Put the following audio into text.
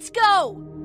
Let's go!